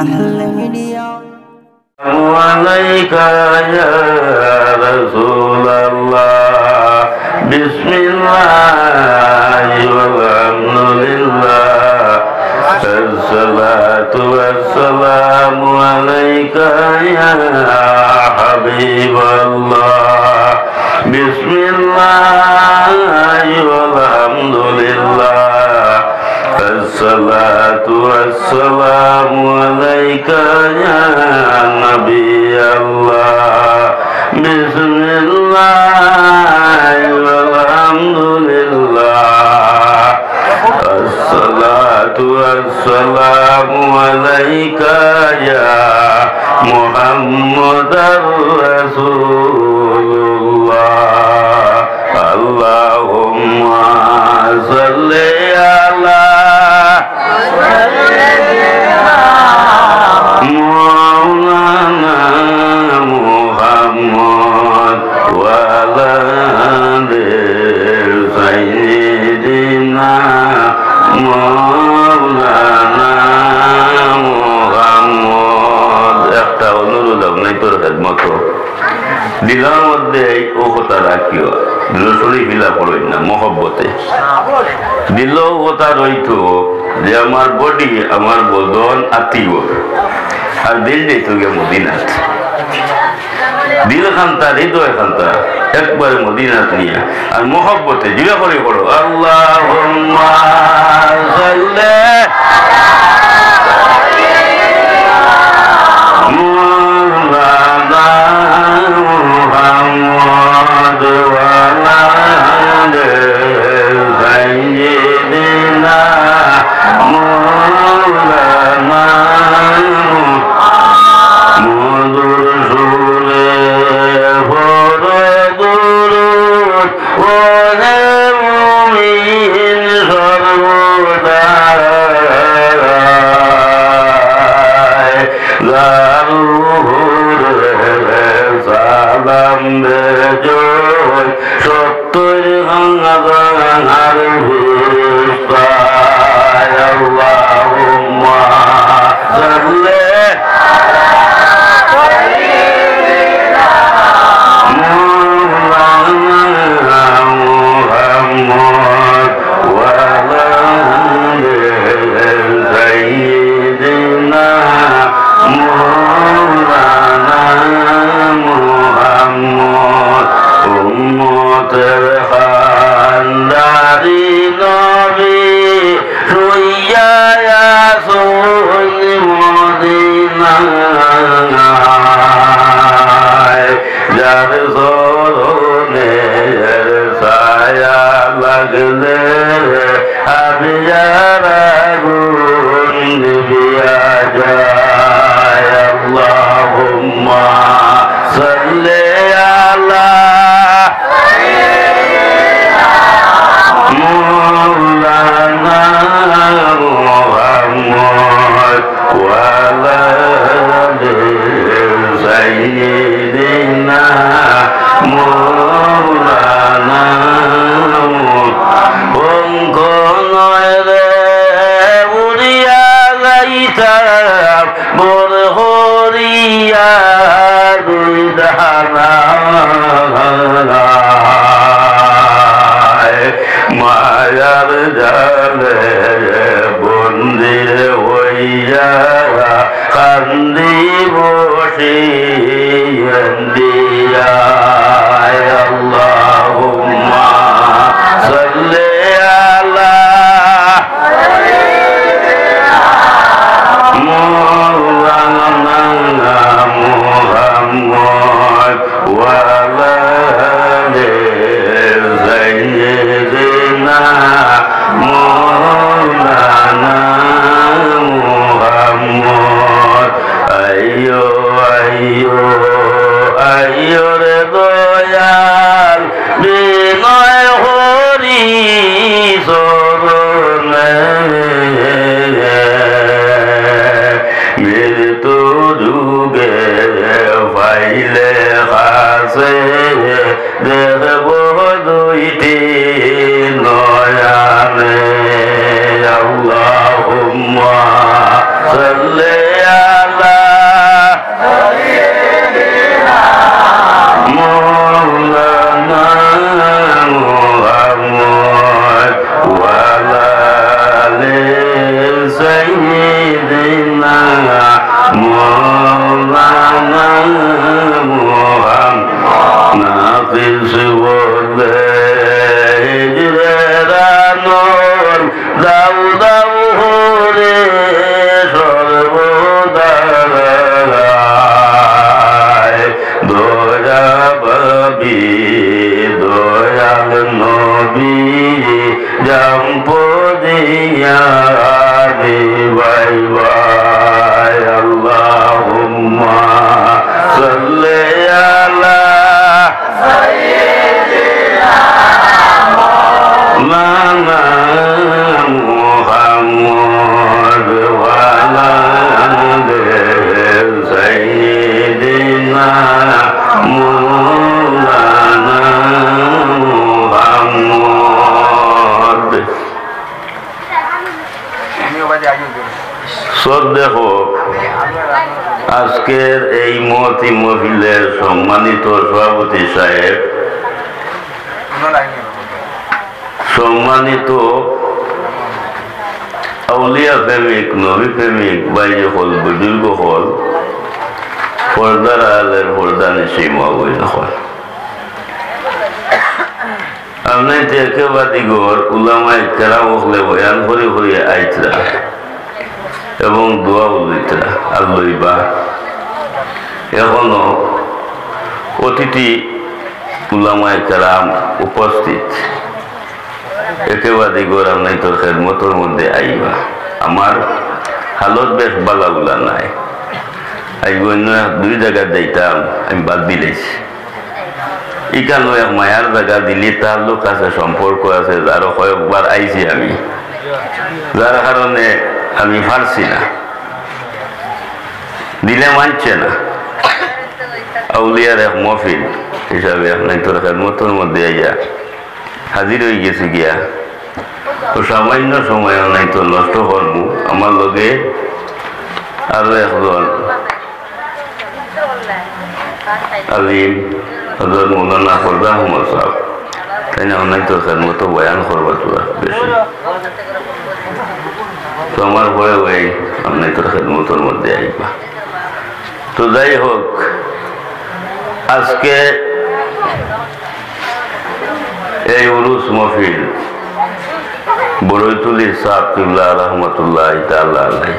النحل ميديا عليك يا رسول الله بسم الله والحمد لله الصلاة والسلام عليك يا حبيب الله بسم الله والحمد لله الصلاة والسلام عليك يا نبي الله بسم الله দিলার মধ্যে এই ও কথা রাখিও। শরীর হিলা পড়ই না, মহব্বতে। দিল কথা রইতো যে আমার বডি, আমার বদন আত্মীয় আর দিল যেত গে মদিনাথ দিল খান্তা, হৃদয় খান্তা, একবার মদিনাথ নিয়ে। আর মহব্বতে জিরা করে করো আল্লাহ محمد وعلى মোর হরিয়া মায়ার জালে বন্দির হইয়া কান্দি বসে। Amen. down. আজকের এই মহতি মহিলের সম্মানিত সভাপতি সাহেব, সম্মানিত আউলিয়া প্রেমিক, নবী প্রেমিক, বাইরে হল, বুজুর্গ হল, পর্দার আলের পর্দা নিশ্চয়ই মহাবই হল আপনি একেবারে গর উলামায় কেরাম হলে বয়ান করে হয়ে আইতরা। এবং দোয়া লইতরা আর লইবা। এখনও অতিথি উলামায় কেরাম উপস্থিত। একেবারে গরম নাই, তোর খেদমতর মধ্যে আইবা। আমার হালত বেশ বালাগুলা নাই। দুই জায়গা যাইতাম, আমি বাদ দিলেছি। ইকানো এক মায়ার জায়গা দিলি, তার লোক আছে, সম্পর্ক আছে আরও কয়েকবার আইছি আমি। যার কারণে আমি পারছি না। দিলে মানছে না। আউলিয়ার এক মফিল হিসাবে আপনার তোর খেদমতর মধ্যে আইয়া হাজির হয়ে গেছে গিয়া। তো সামান্য সময় নাই তো নষ্ট করব আমার লগে আরও একজন আলিম, হজরত মৌলানা ফরদা আহমদ সাহেব। তাই না অনেক তো মতো বয়ান করবার বেশি। তো আমার ভয়ে ওই আপনি তোর খেদমতর মধ্যে আইবা। তো যাই হোক, আজকে এই উরুস মফিল রহমতুল্লাহ তাল্লাহ আলাই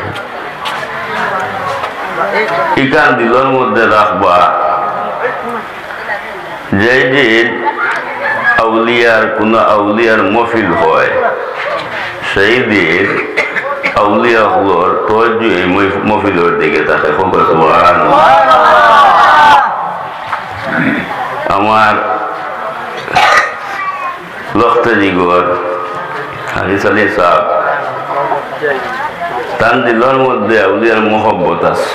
ইকান দিলর মধ্যে রাখবা যেই দিন আউলিয়ার কোন আউলিয়ার মফিল হয়, সেই দিন আউলিয়া হলোর তর্জ এই মফিলের দিকে তাকে ফোকাস আমার লখতাজিগর হারিস আলী সাহ। তার দিলর মধ্যে আউলিয়ার মহব্বত আছে।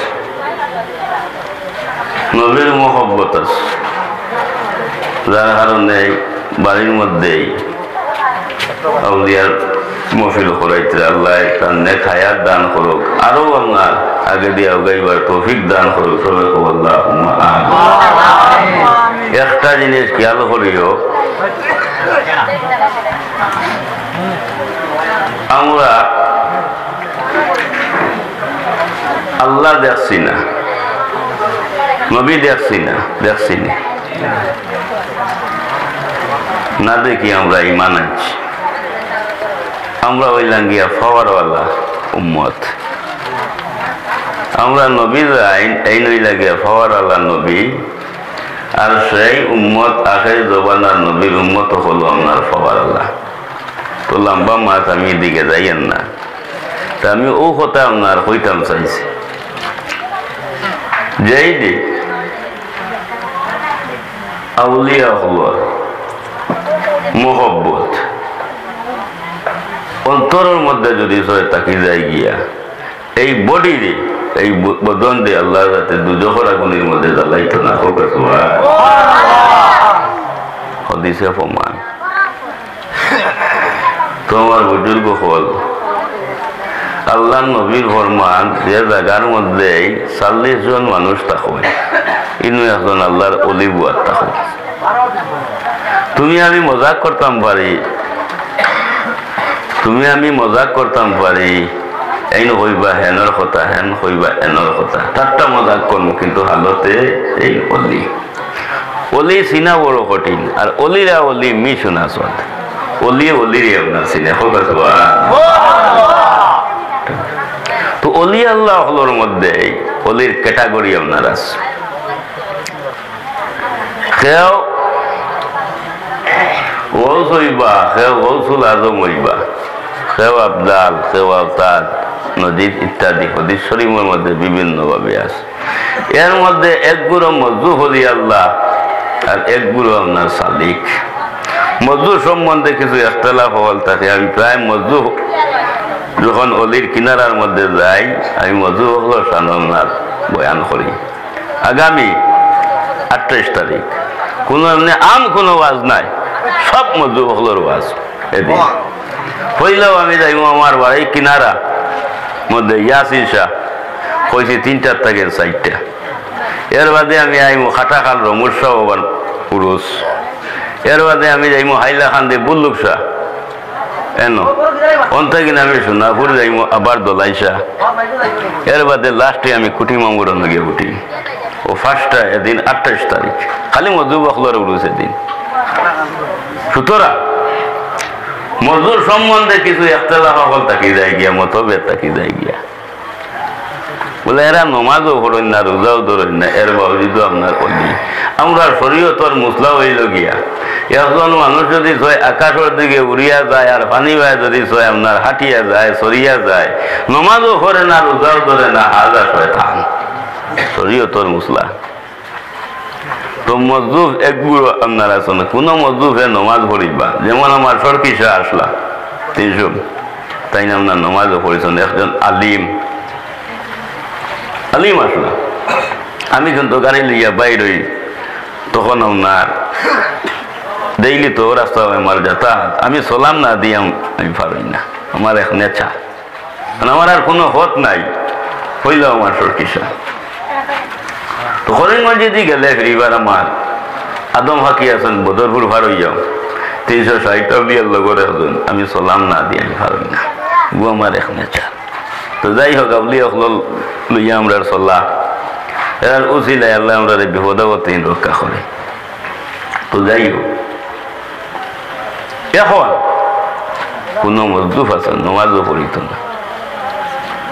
নবীর মহব্বত আছে। যার কারণে বাড়ির মধ্যেই আউলিয়ার মফিল করাইতে আল্লাহ তার নেক হায়াত দান করুক। আরও আপনার আগে দিয়ে আগাইবার তৌফিক দান করুক। সবাই আল্লাহ একটা জিনিস খেয়াল করিও আমরা আল্লাহ দেখছি না নবী দেখছি না দেখছি না দেখি আমরা ইমান আনছি। আমরা ওই গিয়া ফাওয়ারওয়ালা উম্মত। আমরা নবীর আইন এই নই লাগিয়া ফাওয়ারওয়ালা নবী, আর সেই উম্মত আখের জবানার নবীর উম্মত হলো আপনার ফাওয়ারওয়ালা। তো লম্বা মাছ, আমি এদিকে যাইয়েন না। তা আমি ও কথা আপনার হইতাম চাইছি। যেই দিক, আউলিয়া হওয়ার মহব্বত। অন্তরের মধ্যে যদি সে তাকি যায় গিয়া, এই বডিরে এই বদন দিয়ে আল্লাহ যাতে দুজখর আগুনের মধ্যে জ্বালাইতো না হোক হদিসে প্রমাণ তোমার বুজুর্গ হল, আল্লাহ নবীর ফরমান যে জায়গার মধ্যে চাল্লিশ জন মানুষ থাকবে, ইনু একজন আল্লাহর অলিবুয়ার থাকবে। তুমি আমি মজাক করতাম পারি তুমি আমি মজাক করতাম পারি এই হইবা হেনর কথা, হেন হইবা এনর কথা। তারটা মজাক করব কিন্তু হালতে এই অলি। অলি চিনা বড় কঠিন আর অলিরা অলি মি শোনা চল অলি অলিরে আপনার চিনে হোক তো অলি আল্লাহ হলোর মধ্যে অলির ক্যাটাগরি আপনার আছে। সেও গৌস হইবা, সেও আজম হইবা। আবদাল সেও আবতাদ নদীর ইত্যাদি হদিস শরীফের মধ্যে বিভিন্নভাবে আছে। এর মধ্যে এক গুরু মজু হলি আল্লাহ, আর এক গুরু আপনার সালিক। মজু সম্বন্ধে কিছু একতলাফ হল থাকে। আমি প্রায় মজু যখন অলির কিনারার মধ্যে যাই, আমি মজু হল সাননার বয়ান করি। আগামী আঠাইশ তারিখ। কোনো এমনি আম কোনো ওয়াজ নাই। সব মজু হলর ওয়াজ। এদিন। হইলেও আমি যাইব আমার বাড়ি কিনারা মধ্যে, ইয়াসিন শাহ। কইছি তিনটার থেকে চারটা এর বাদে আমি আইমু খাটা খাল রমুর শাহ আবার পুরুষ। এর বাদে আমি যাইমু হাইলা খান দিয়ে বুল্লুক শাহ। এনো আমি সোনাপুর আবার দলাই শাহ। এর বাদে লাস্টে আমি কুটি মামুর গিয়ে উঠি। ও ফার্স্টটা এদিন আঠাশ তারিখ। খালি মজুব অখলর উড়ুস এদিন। সুতরাং মজুর সম্বন্ধে কিছু একতলা সকল থাকি যায় গিয়া মতভেদ থাকি যায় গিয়া। বলে, এরা নমাজও করেন না, রোজাও ধরেন না, এর বাবজুদও আপনার করি আমরা শরীয়তর মুসলা হইল গিয়া। একজন মানুষ যদি ছয় আকাশের দিকে উড়িয়া যায় আর পানি বায় যদি ছয় আপনার হাঁটিয়া যায়, সরিয়া যায়, নমাজও করে না, রোজাও ধরে না, হাজার ছয় থান শরীয়তর মুসলা। তো মজদুফ একগুলো আপনার না? কোনো মজদুফে নমাজ পড়িবা? যেমন আমার সরকিসা আসলা, তিনশো। তাই না আপনার নমাজও পড়িছেন? একজন আলিম। আলিম আসলা। আমি কিন্তু গাড়ি লইয়া বাইর হই, তখন আপনার ডেইলি তো রাস্তা আমার যাতায়াত। আমি চলাম না দিয়াম, আমি পারই না। আমার এক নেচা। আমার আর কোনো হত নাই। হইল আমার সরকিসা। তো হরিণগঞ্জে দিয়ে গেলে ফিরিবার আমার। আদম হাকি আছেন, বদরপুর ভার হইয়াও তিনশো ষাটটা বিয়ার লগরে হতেন আমি চলাম না দিয়ে আমি ভারই না। গু আমার এক নেচার। তো যাই হোক আপনি অকল লইয়া আমরা চল্লা এর উচিলাই আল্লাহ আমরা বিপদাবতী রক্ষা করে। তো যাই হোক। এখন, কোনো মজদুফ আছে, নমাজও পড়িত না।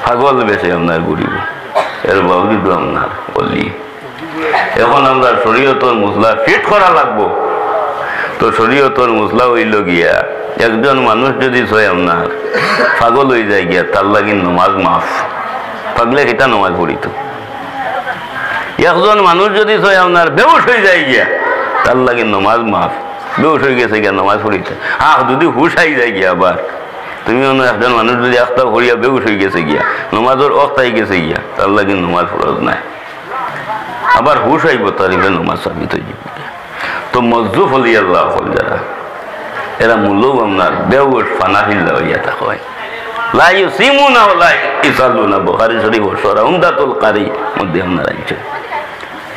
পাগল বেশি আপনার ঘুরিব এর বাবুদি আপনার বলি এখন আমরা শরীয়তর মুসলা ফিট করা লাগবো। তো শরীয়তর মুসলা হইল গিয়া, একজন মানুষ যদি ছয় আপনার পাগল হয়ে যায় গিয়া, তার লাগি নমাজ মাফ। পাগলে সেটা নমাজ পড়িত একজন মানুষ যদি ছয় আপনার বেউস হয়ে যায় গিয়া, তার লাগে নমাজ মাফ। বেউস হয়ে গেছে গিয়া নমাজ পড়িতে হ্যাঁ যদি হুশ আই যায় গিয়া আবার। তুমি অন্য একজন মানুষ যদি একটা করিয়া বেউস হয়ে গেছে গিয়া, নমাজের অক্তাই গেছে গিয়া, তার লাগে নমাজ ফরজ নাই। আবার হুশ আইব তারিখে নমাজ সাবিত যাবে তো মজদুফ হলি আল্লাহ হল যারা, এরা মূল্য আপনার বেউস ফানাফিল্লা হইয়া তা হয় লা ইউসিমুনা ওয়া ইসাল্লুনা বুখারী শরীফ ও সূরা, উমদাতুল কারি, মধ্যে আপনার আইছে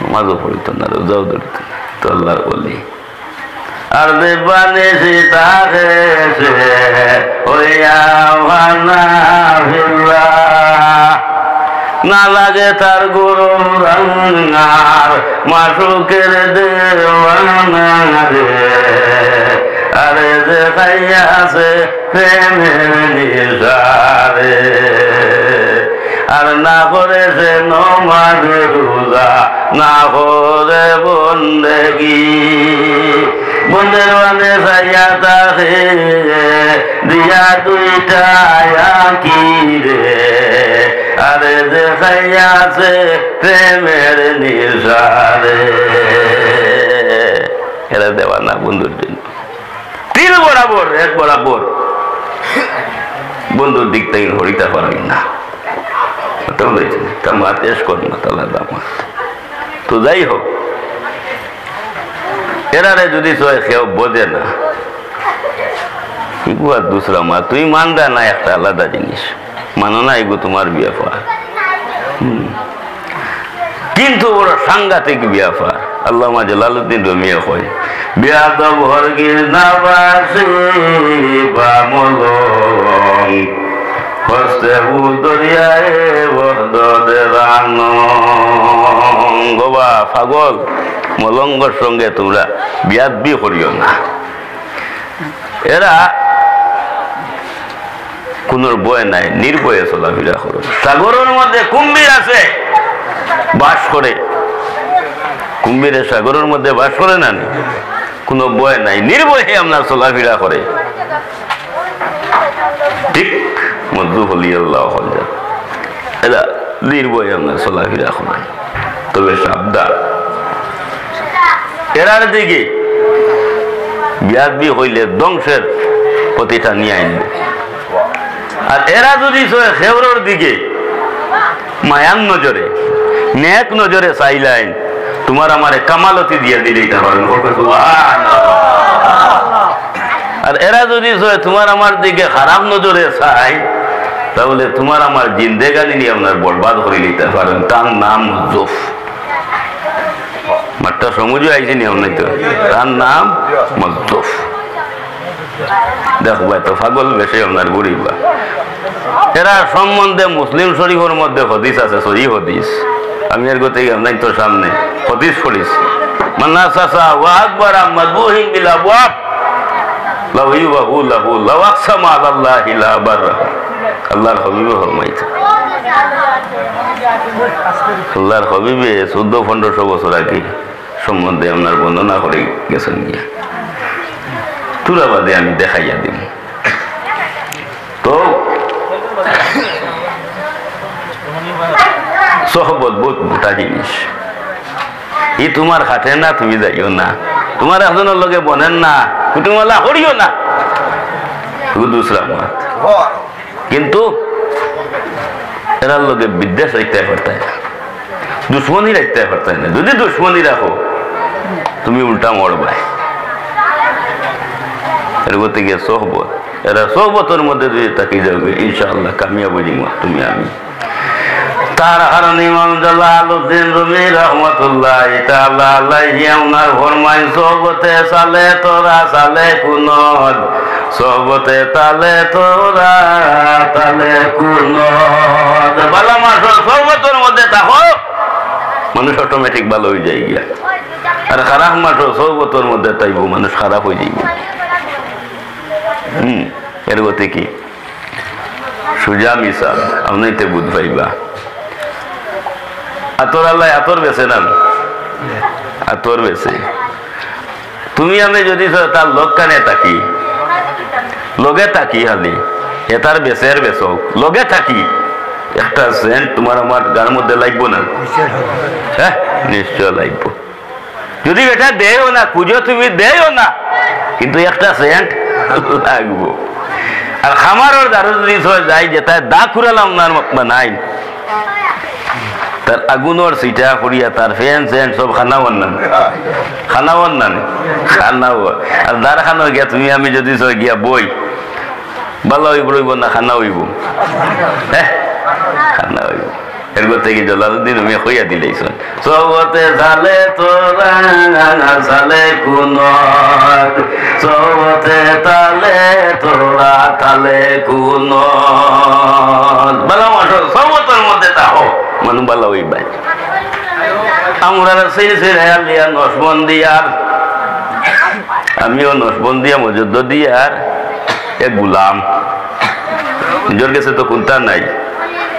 নমাজও পড়িত না ধরিত না ফিল্লা না লাগে তার গুরু রঙ্গার মাসুকের দেওয়ানা রে আরে যে খাইয়াছে প্রেমের নিশারে। আর না করে সে নমাজ রোজা, না করে বন্দেগি। বন্দের মানে সাইয়া তাহে দিয়া দুইটা কি রে। আরে যে খাইয়াছে প্রেমের নিশারে এরা দেওয়া না বন্ধুর জন্য তিল বরাবর, এক বরাবর। বন্ধুর দিক থেকে হরিতা পারবি না। তো যাই হোক যদি কেউ না দুসরা মা? তুই মানদা না একটা আলাদা জিনিস। মানো না এগু তোমার ব্যাপার কিন্তু ওরা সাংঘাতিক ব্যাপার আল্লাহ মাঝে লালুদ্দিন রমিয়া হয় বিয়াদব রান মলঙ্গর সঙ্গে তোমরা বিয়াদবি করিও না। এরা কোন বয় নাই নির্ভয়ে চলাফেরা করো। সাগরের মধ্যে কুম্ভীর আছে, বাস করে। কুম্ভীরের সাগরের মধ্যে বাস করে না কোনো বয় নাই নির্ভয়ে আপনার চলাফেরা করে। ঠিক মধ্যু হলি আল্লাহ এরা নির্ভয়ে আপনার চলাফেরা করে। তবে সাবধান। এরার দিকে বিয়াদবি হইলে ধ্বংসের প্রতিটা নিয়ে আনবে আর এরা যদি খেওরের দিকে মায়ান নজরে, নেক নজরে চাইলাইন তোমার আমারে কামালতি দিয়ে দিলে আর এরা যদি তোমার আমার দিকে খারাপ নজরে চাই তাহলে তোমার আমার জিন্দেগানি নিয়ে আপনার বরবাদ করে নিতে পারেন তার নাম জোফ। মাঠটা সমুজও আইসি নিয়ম নাই তো। তার নাম মজদুফ। দেখো ভাই তো পাগল বেশি আপনার গরিবা এরা সম্বন্ধে মুসলিম শরীফের মধ্যে হদিস আছে, সহি হদিস। আমি এর গতি নাই তো সামনে। হদিস পড়িস। মান্না সাসা ওয়া আকবার মাদবুহিন বিল আবওয়াব লাউ ইউবাহু লাহু লাউ আকসামা আলাল্লাহি লা বাররা। আল্লাহর হাবিব ফরমাইছে। আল্লাহর হাবিবে চোদ্দ, পনেরোশো বছর আগে সম্বন্ধে আপনার বর্ণনা করে গেছেন গিয়া। তুরাবাদে আমি দেখাইয়া দিব তো সহবত বহুত মোটা জিনিস ই তোমার খাটে না তুমি যাইও না তোমার একজনের লগে বনেন না কুটুমলা হরিও না দুসরা মাত কিন্তু এরার লগে বিদ্বেষ রাখতে পারতে দুশ্মনী রাখতে পারতে না যদি দুশ্মনী রাখো তুমি উল্টা মরবাই এর গিয়ে সোহবত। এরা সোহবতের মধ্যে যদি তাকিয়ে যাবে কামিয়াব তুমি আমি। তালে মানুষ অটোমেটিক ভালো হয়ে যায় গিয়া। আর খারাপ মাস সোহবতের মধ্যে তাইব, মানুষ খারাপ হয়ে যাইব এর গতি কি? সুজা মিসাল আপনিতে বুধ আতর আল্লাহ আতর বেছে না? আতর বেছে তুমি আমি যদি তার লোক কানে তাকি লগে তাকি হালি এটার বেচের বেচক লগে থাকি, একটা সেন্ট তোমার আমার গার মধ্যে লাগবো না? হ্যাঁ নিশ্চয় লাগবো। যদি এটা দেও না, খুঁজো তুমি দেও না। কিন্তু একটা সেন্ট লাগবো। আর খামারের দ্বারা যদি যাই যে তাই দা খুরালাম না নাই। তার আগুনের সিটা করিয়া তার ফ্যান স্যান সব খানা বান্নান। খানা বান্নান খানা আর দার খানা গিয়া তুমি আমি যদি গিয়া বই ভালো হইব না খানা হইব। হ্যাঁ খানা হইব। এর থেকে জলালুদ্দিন আমি হইয়া দিলেইছ সবতে জালে তোরা কোন সবতে তালে তোরা, তালে কোন সবতের মধ্যে তাহো। মানু ভালো হইবাই আমরা সেই ছেড়ে আলিয়া নসবন্দিয়ার। আমিও নসবন্দিয়া মজুদ্দ দিয়ার এক গুলাম। নিজের কাছে তো কোনটা নাই?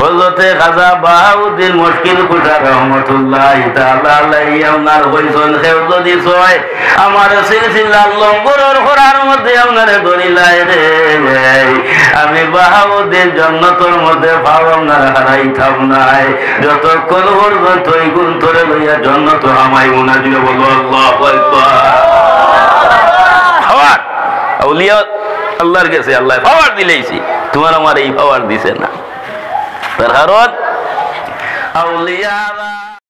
হজরতে খাজা বাহাউদ্দিন মুশকিল কুশা রহমতুল্লাহ আপনার হইছন কেউ যদি ছয় আমার সিলসিলার লঙ্গরের ঘোড়ার মধ্যে আপনার ধরিলাই রে আমি বাহাউদ্দিন জন্নতর মধ্যে ভাব আপনার হারাইতাম নাই। যতক্ষণ পর্যন্ত এই গুণ ধরে লইয়া জন্নত আমায় মনে দিলে বলো আল্লাহ আল্লাহর কাছে আল্লাহ পাওয়ার দিলেইছি। তোমার আমার এই পাওয়ার দিছে না। তার কারণ আউলিয়ারা